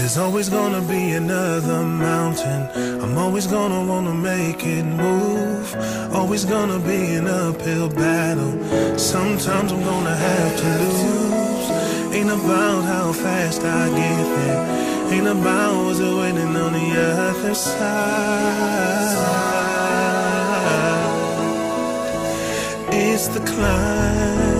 There's always gonna be another mountain. I'm always gonna wanna make it move. Always gonna be an uphill battle. Sometimes I'm gonna have to lose. Ain't about how fast I get there. Ain't about what's waiting on the other side. It's the climb.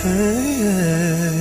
Hey, yeah.